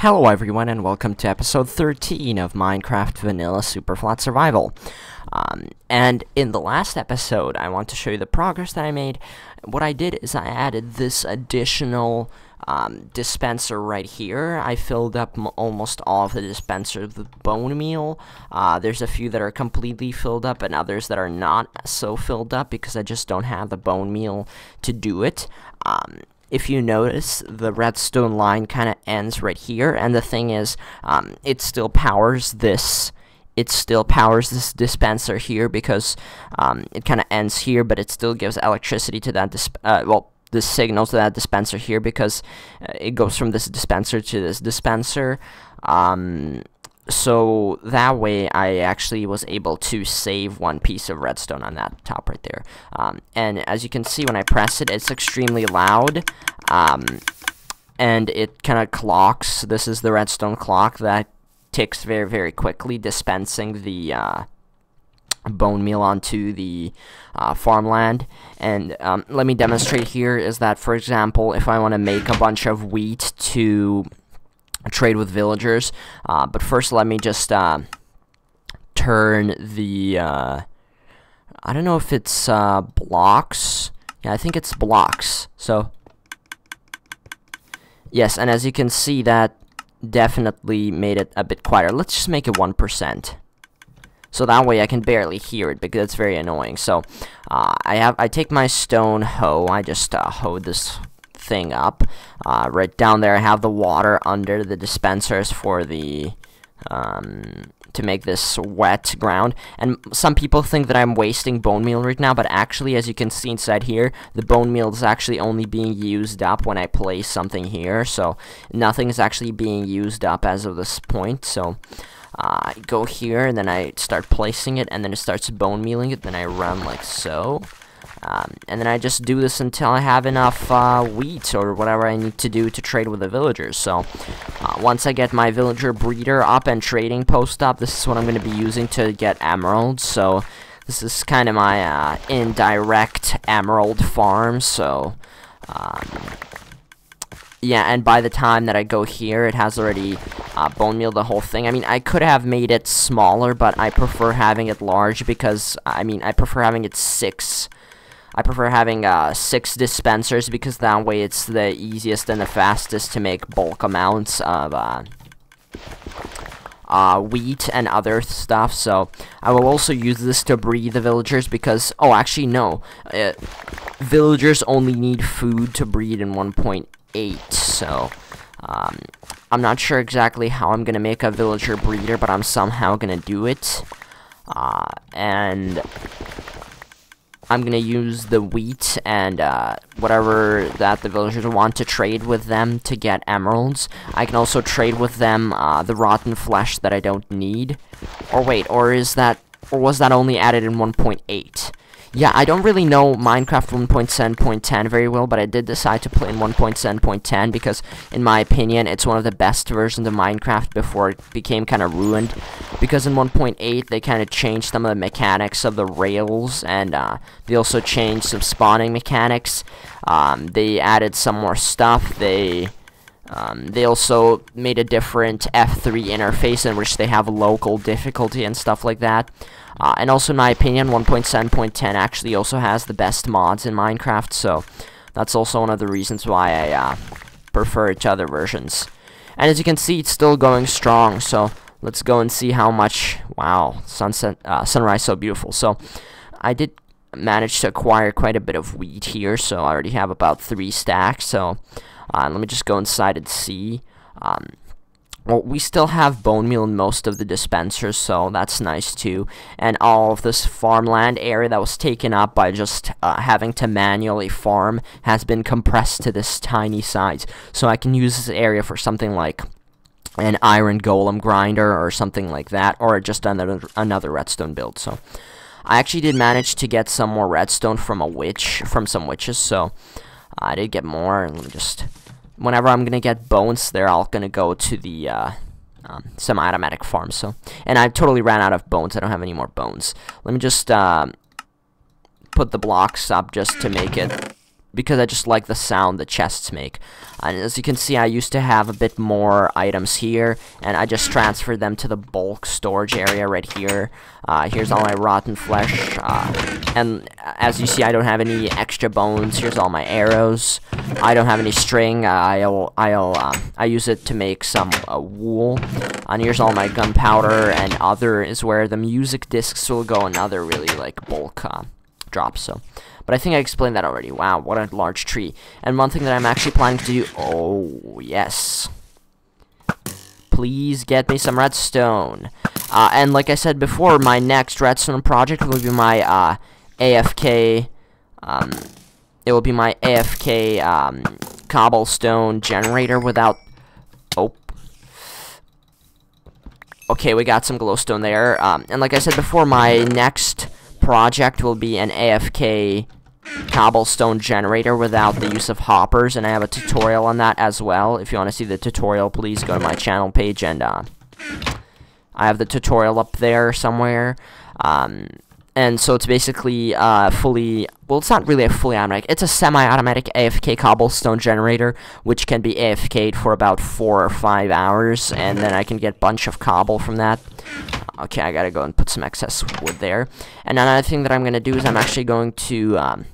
Hello everyone and welcome to episode 13 of Minecraft Vanilla Superflat Survival. Um, and in the last episode, I want to show you the progress that I made. What I did is I added this additional um, dispenser right here. I filled up almost all of the dispensers with bone meal. Uh, there's a few that are completely filled up and others that are not so filled up because I just don't have the bone meal to do it. Um, if you notice, the redstone line kind of ends right here, and the thing is, um, it still powers this it still powers this dispenser here because um, it kind of ends here, but it still gives electricity to that, uh, well, the signal to that dispenser here because uh, it goes from this dispenser to this dispenser. Um, so that way I actually was able to save one piece of redstone on that top right there. Um, and as you can see when I press it, it's extremely loud. Um, and it kind of clocks. This is the redstone clock that ticks very, very quickly, dispensing the uh, bone meal onto the uh, farmland. And um, let me demonstrate here is that, for example, if I want to make a bunch of wheat to trade with villagers. Uh, but first, let me just uh, turn the. Uh, I don't know if it's uh, blocks. Yeah, I think it's blocks. So, yes, and as you can see, that definitely made it a bit quieter. Let's just make it 1%. So that way I can barely hear it because it's very annoying. So uh, I have I take my stone hoe. I just uh, hoe this thing up. Uh, right down there I have the water under the dispensers for the um, to make this wet ground. And some people think that I'm wasting bone meal right now, but actually, as you can see inside here, the bone meal is actually only being used up when I place something here. So nothing is actually being used up as of this point. So uh, I go here, and then I start placing it, and then it starts bone mealing it. Then I run like so. Um, and then I just do this until I have enough uh, wheat or whatever I need to do to trade with the villagers. So uh, once I get my villager breeder up and trading post up, this is what I'm going to be using to get emeralds. So this is kind of my uh, indirect emerald farm. So um, yeah, and by the time that I go here, it has already uh, bone meal the whole thing. I mean, I could have made it smaller, but I prefer having it large because, I mean, I prefer having it six I prefer having uh, six dispensers because that way it's the easiest and the fastest to make bulk amounts of uh, uh, wheat and other stuff. So I will also use this to breed the villagers because, oh, actually no, uh, villagers only need food to breed in 1.8. So um, I'm not sure exactly how I'm gonna make a villager breeder, but I'm somehow gonna do it. Uh, and I'm to use the wheat and uh, whatever that the villagers want to trade with them to get emeralds. I can also trade with them uh, the rotten flesh that I don't need. Or wait, or is that, or was that only added in 1.8? Yeah, I don't really know Minecraft 1.7.10 very well, but I did decide to play in 1.7.10 because, in my opinion, it's one of the best versions of Minecraft before it became kind of ruined. Because in 1.8, they kind of changed some of the mechanics of the rails, and uh, they also changed some spawning mechanics. Um, they added some more stuff. They... Um, they also made a different F3 interface in which they have local difficulty and stuff like that. Uh, and also, in my opinion, 1.7.10 actually also has the best mods in Minecraft, so that's also one of the reasons why I uh, prefer to other versions. And as you can see, it's still going strong, so let's go and see how much... Wow, sunset, uh, sunrise so beautiful. So, I did manage to acquire quite a bit of wheat here, so I already have about three stacks, so uh, let me just go inside and see. Um, well, we still have bone meal in most of the dispensers, so that's nice too. And all of this farmland area that was taken up by just uh, having to manually farm has been compressed to this tiny size. So I can use this area for something like an iron golem grinder or something like that, or just another, another redstone build. So I actually did manage to get some more redstone from a witch, from some witches, so I did get more. Let me just whenever I'm gonna get bones, they're all gonna go to the uh, um, semi-automatic farm. So, and I totally ran out of bones. I don't have any more bones. Let me just uh, put the blocks up just to make it because I just like the sound the chests make. And as you can see, I used to have a bit more items here, and I just transferred them to the bulk storage area right here. Uh, here's all my rotten flesh, uh, and as you see, I don't have any extra bones. Here's all my arrows. I don't have any string. Uh, I'll I'll uh, I use it to make some uh, wool. And here's all my gunpowder, and other is where the music discs will go, Another really like bulk uh, drops. So. But I think I explained that already. Wow, what a large tree. And one thing that I'm actually planning to do... Oh, yes. Please get me some redstone. Uh, and like I said before, my next redstone project will be my uh, AFK... Um, it will be my AFK um, cobblestone generator without... Oh. Okay, we got some glowstone there. Um, and like I said before, my next project will be an AFK cobblestone generator without the use of hoppers, and I have a tutorial on that as well. If you want to see the tutorial, please go to my channel page, and uh, I have the tutorial up there somewhere. Um, and so it's basically uh, fully, well, it's not really a fully automatic, it's a semi-automatic AFK cobblestone generator, which can be AFK'd for about four or five hours, and then I can get a bunch of cobble from that. Okay, I gotta go and put some excess wood there. And another thing that I'm gonna do is I'm actually going to, um,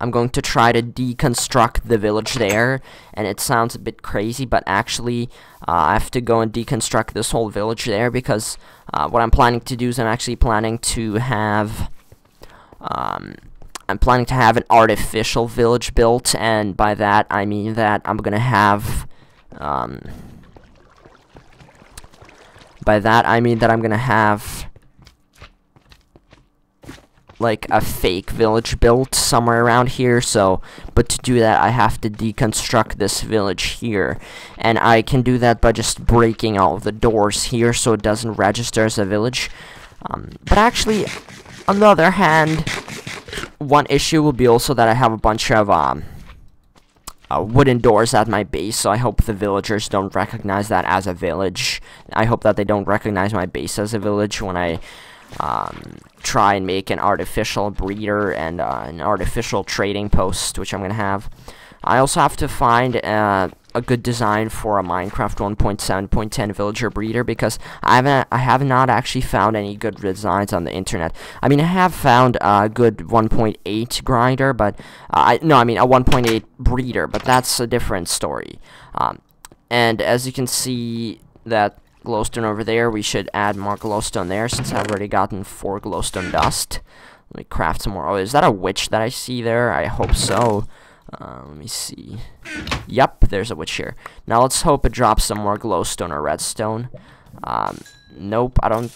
I'm going to try to deconstruct the village there, and it sounds a bit crazy, but actually, uh, I have to go and deconstruct this whole village there, because uh, what I'm planning to do is I'm actually planning to have, um, I'm planning to have an artificial village built, and by that, I mean that I'm gonna have, um, by that, I mean that I'm gonna have like a fake village built somewhere around here so but to do that I have to deconstruct this village here and I can do that by just breaking all the doors here so it doesn't register as a village um, but actually on the other hand one issue will be also that I have a bunch of um, uh, wooden doors at my base, so I hope the villagers don't recognize that as a village. I hope that they don't recognize my base as a village when I um, try and make an artificial breeder and uh, an artificial trading post, which I'm going to have. I also have to find uh, a good design for a Minecraft 1.7.10 villager breeder because I haven't I have not actually found any good designs on the internet. I mean I have found a good 1.8 grinder, but uh, I no I mean a 1.8 breeder, but that's a different story. Um, and as you can see that glowstone over there. We should add more glowstone there since I've already gotten four glowstone dust. Let me craft some more. Oh, is that a witch that I see there? I hope so. Uh, let me see. Yep, there's a witch here. Now let's hope it drops some more glowstone or redstone. Um, nope, I don't.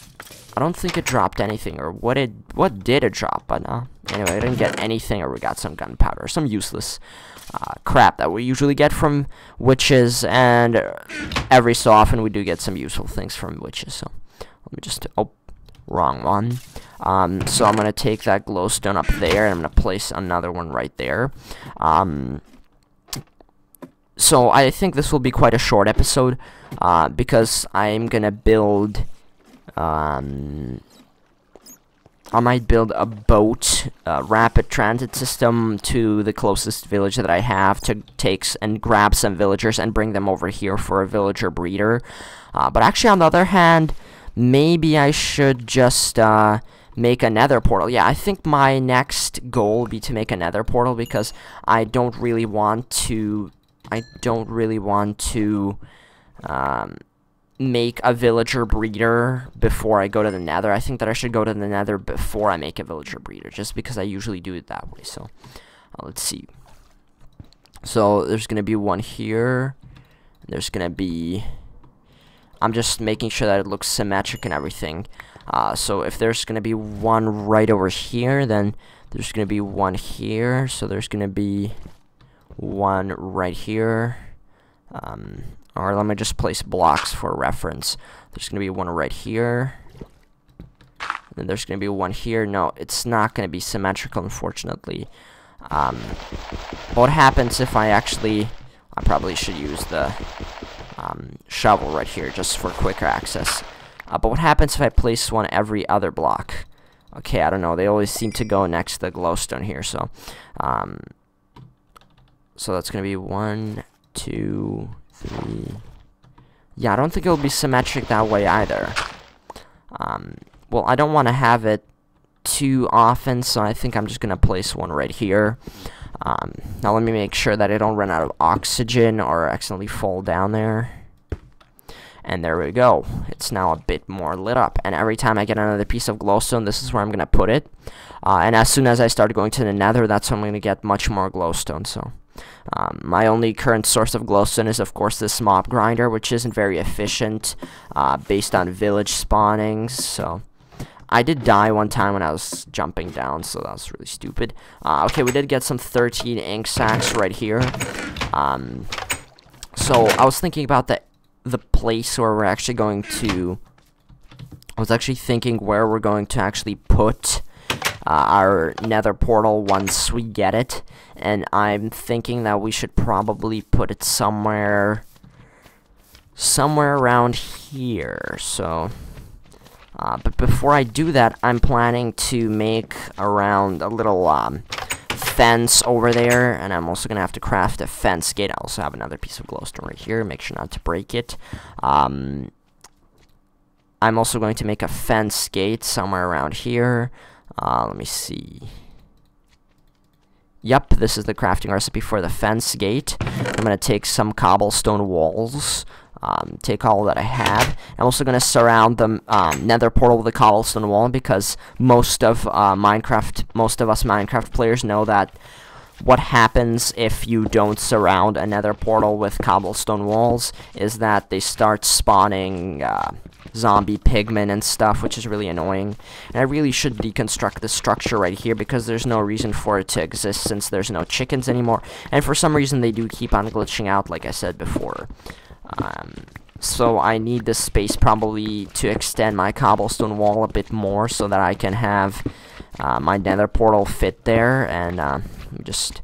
I don't think it dropped anything, or what it what did it drop? But uh, anyway, I didn't get anything, or we got some gunpowder, some useless uh, crap that we usually get from witches, and every so often we do get some useful things from witches. So let me just, oh, wrong one. Um, so I'm to take that glowstone up there, and I'm to place another one right there. Um, so I think this will be quite a short episode, uh, because I'm to build, um, I might build a boat, a rapid transit system to the closest village that I have to take and grab some villagers and bring them over here for a villager breeder. Uh, but actually, on the other hand, maybe I should just uh, make a nether portal. Yeah, I think my next goal would be to make a nether portal because I don't really want to... I don't really want to... Um, make a villager breeder before I go to the nether. I think that I should go to the nether before I make a villager breeder, just because I usually do it that way. So, uh, let's see. So, there's going to be one here. There's going to be... I'm just making sure that it looks symmetric and everything. Uh, so, if there's going to be one right over here, then there's going to be one here. So, there's going to be one right here. Um, or let me just place blocks for reference. There's going to be one right here. And then there's going to be one here. No, it's not going to be symmetrical, unfortunately. Um, what happens if I actually... I probably should use the um, shovel right here just for quicker access. Uh, but what happens if I place one every other block? Okay, I don't know. They always seem to go next to the glowstone here, so... Um, so that's going to be one, two, three... Yeah, I don't think it'll be symmetric that way either. Um, well, I don't want to have it too often, so I think I'm just going to place one right here. Um, now let me make sure that I don't run out of oxygen or accidentally fall down there. And there we go. It's now a bit more lit up. And every time I get another piece of glowstone, this is where I'm going to put it. Uh, and as soon as I start going to the nether, that's when I'm going to get much more glowstone. So um, my only current source of glowstone is, of course, this mob grinder, which isn't very efficient uh, based on village spawnings. So I did die one time when I was jumping down, so that was really stupid. Uh, okay, we did get some 13 ink sacs right here. Um, so I was thinking about the the place where we're actually going to... I was actually thinking where we're going to actually put uh, our nether portal once we get it. And I'm thinking that we should probably put it somewhere... Somewhere around here, so... Uh, but before I do that, I'm planning to make around a little um, fence over there, and I'm also going to have to craft a fence gate. I also have another piece of glowstone right here. Make sure not to break it. Um, I'm also going to make a fence gate somewhere around here. Uh, let me see. Yep, this is the crafting recipe for the fence gate. I'm going to take some cobblestone walls, um, take all that I have. I'm also going to surround the um, nether portal with a cobblestone wall because most of uh, Minecraft, most of us Minecraft players know that what happens if you don't surround a nether portal with cobblestone walls is that they start spawning uh, zombie pigmen and stuff, which is really annoying. And I really should deconstruct this structure right here because there's no reason for it to exist since there's no chickens anymore. And for some reason they do keep on glitching out, like I said before. Um, so I need this space probably to extend my cobblestone wall a bit more so that I can have uh, my nether portal fit there and uh, just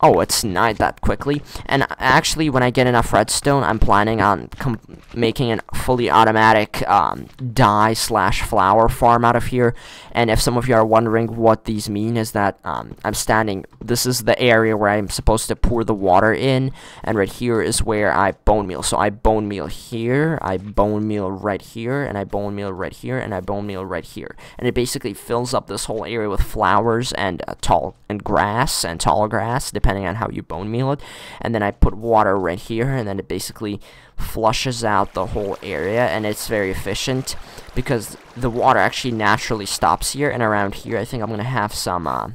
Oh, it's night that quickly. And actually, when I get enough redstone, I'm planning on making a fully automatic um, dye slash flower farm out of here. And if some of you are wondering what these mean, is that um, I'm standing. This is the area where I'm supposed to pour the water in, and right here is where I bone meal. So I bone meal here, I bone meal right here, and I bone meal right here, and I bone meal right here. And it basically fills up this whole area with flowers and uh, tall and grass and tall grass, depending depending on how you bone meal it. And then I put water right here, and then it basically flushes out the whole area, and it's very efficient because the water actually naturally stops here, and around here I think I'm going to have some... Uh,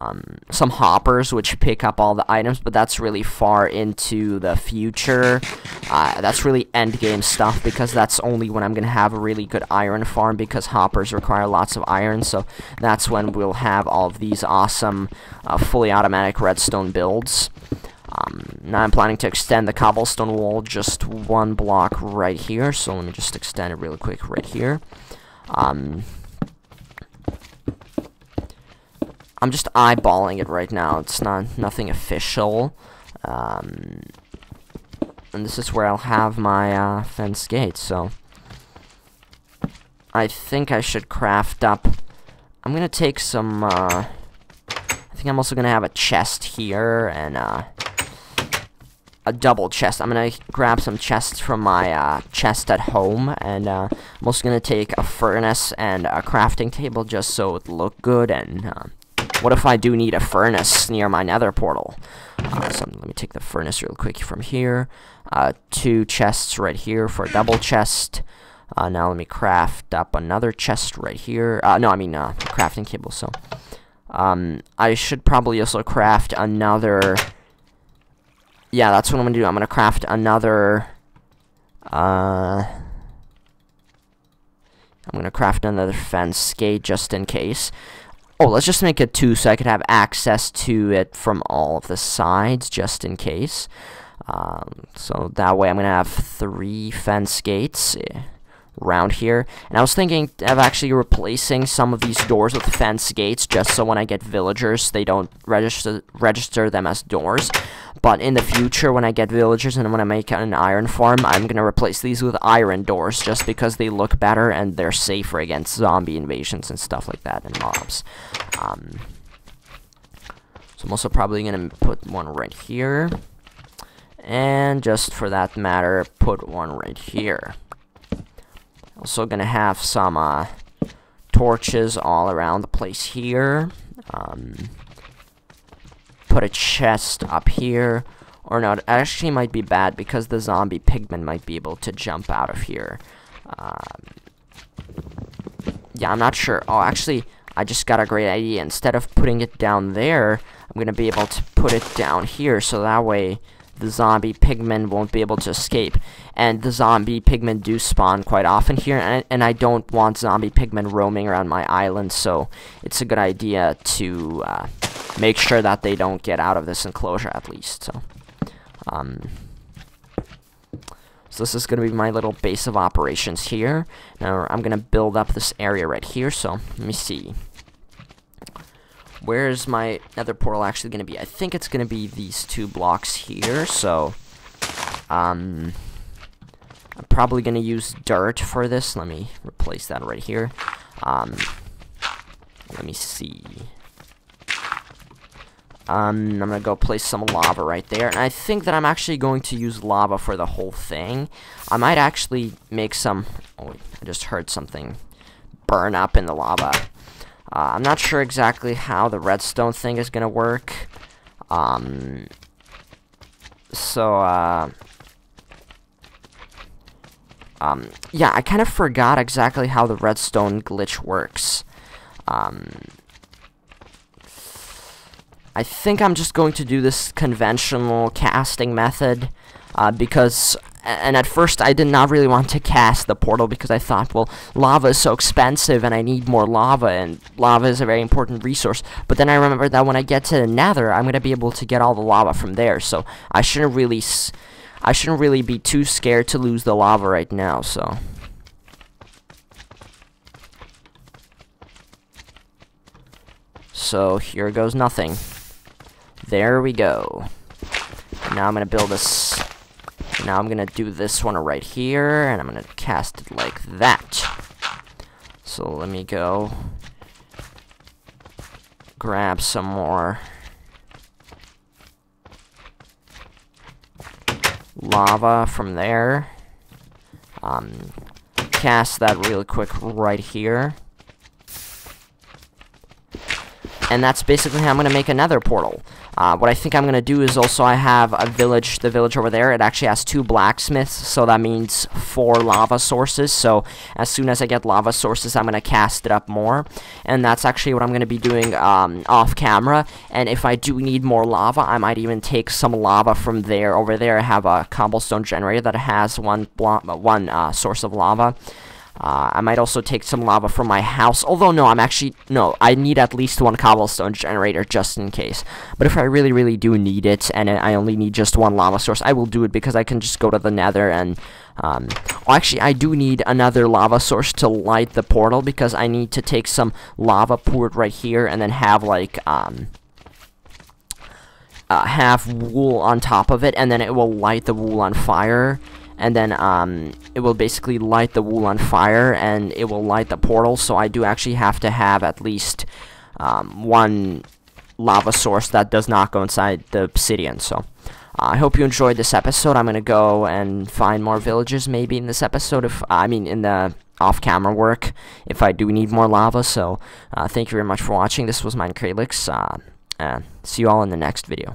um, some hoppers which pick up all the items, but that's really far into the future. Uh, that's really end game stuff because that's only when I'm going to have a really good iron farm because hoppers require lots of iron, so that's when we'll have all of these awesome uh, fully automatic redstone builds. Um, now I'm planning to extend the cobblestone wall just one block right here, so let me just extend it really quick right here. Um, I'm just eyeballing it right now. It's not nothing official. Um, and this is where I'll have my uh, fence gate. So I think I should craft up. I'm gonna take some. Uh, I think I'm also gonna have a chest here and uh, a double chest. I'm gonna grab some chests from my uh, chest at home, and uh, I'm also gonna take a furnace and a crafting table just so it look good and uh, what if I do need a furnace near my nether portal? Uh, so let me take the furnace real quick from here. Uh, two chests right here for a double chest. Uh, now let me craft up another chest right here. Uh, no, I mean uh, crafting table. So um, I should probably also craft another. Yeah, that's what I'm gonna do. I'm gonna craft another. Uh, I'm gonna craft another fence gate just in case. Oh, let's just make it two so I could have access to it from all of the sides, just in case. Um, so that way I'm going to have three fence gates. Eh, around here. And I was thinking of actually replacing some of these doors with fence gates just so when I get villagers, they don't register register them as doors. But in the future, when I get villagers and when I make an iron farm, I'm going to replace these with iron doors just because they look better and they're safer against zombie invasions and stuff like that and mobs. Um, so I'm also probably going to put one right here. And just for that matter, put one right here. Also gonna have some uh, torches all around the place here. Um, put a chest up here. Or no, it actually might be bad because the zombie pigmen might be able to jump out of here. Um, yeah, I'm not sure. Oh, actually, I just got a great idea. Instead of putting it down there, I'm going to be able to put it down here. So that way the zombie pigmen won't be able to escape. And the zombie pigmen do spawn quite often here, and, and I don't want zombie pigmen roaming around my island, so it's a good idea to uh, make sure that they don't get out of this enclosure at least. So, um, so this is going to be my little base of operations here. Now I'm going to build up this area right here, so let me see. Where's my nether portal actually going to be? I think it's going to be these two blocks here, so... Um, I'm probably going to use dirt for this. Let me replace that right here. Um, let me see. Um, I'm going to go place some lava right there. And I think that I'm actually going to use lava for the whole thing. I might actually make some... Oh, I just heard something burn up in the lava. Uh, I'm not sure exactly how the redstone thing is going to work. Um, so, uh, um, yeah, I kind of forgot exactly how the redstone glitch works. Um, I think I'm just going to do this conventional casting method, uh, because and at first I did not really want to cast the portal because I thought, well, lava is so expensive and I need more lava, and lava is a very important resource. But then I remembered that when I get to the nether, I'm going to be able to get all the lava from there, so I shouldn't really... I shouldn't really be too scared to lose the lava right now, so... So, here goes nothing. There we go. Now I'm going to build this now I'm going to do this one right here, and I'm going to cast it like that. So let me go grab some more lava from there. Um, cast that really quick right here. And that's basically how I'm going to make a nether portal. Uh, what I think I'm going to do is also I have a village, the village over there, it actually has two blacksmiths, so that means four lava sources, so as soon as I get lava sources, I'm going to cast it up more, and that's actually what I'm going to be doing um, off camera, and if I do need more lava, I might even take some lava from there. Over there, I have a cobblestone generator that has one, one uh, source of lava, uh, I might also take some lava from my house. Although, no, I'm actually... No, I need at least one cobblestone generator just in case. But if I really, really do need it, and I only need just one lava source, I will do it because I can just go to the nether and... Um, well, actually, I do need another lava source to light the portal because I need to take some lava poured right here and then have, like, um... Uh, have wool on top of it, and then it will light the wool on fire and then um, it will basically light the wool on fire and it will light the portal. So I do actually have to have at least um, one lava source that does not go inside the obsidian. So uh, I hope you enjoyed this episode. I'm gonna go and find more villages maybe in this episode if I mean in the off-camera work if I do need more lava. So uh, thank you very much for watching. This was MineCralex uh, see you all in the next video